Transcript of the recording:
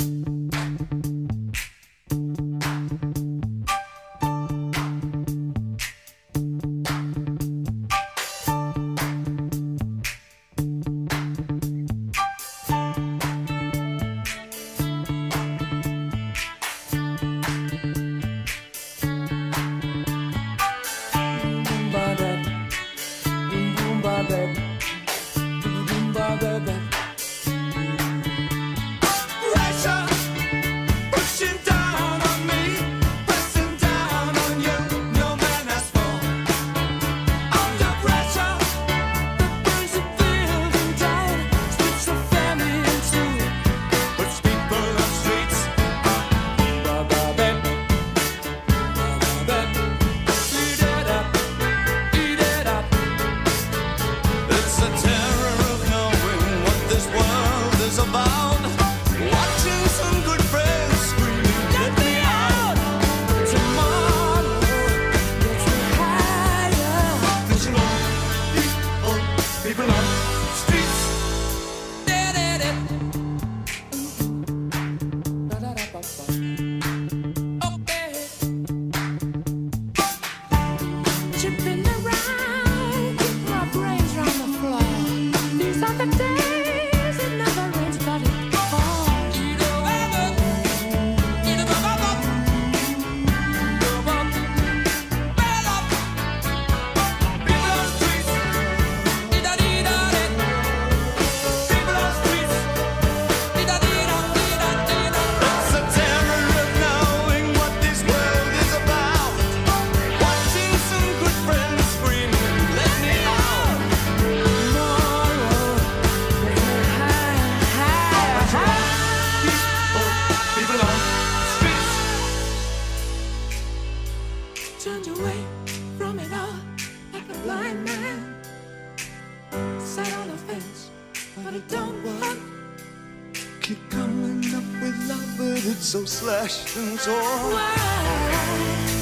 you turned away from it all like a blind man. Sat on a fence, but it don't work. Keep coming up with love, but it's so slashed and torn. Why?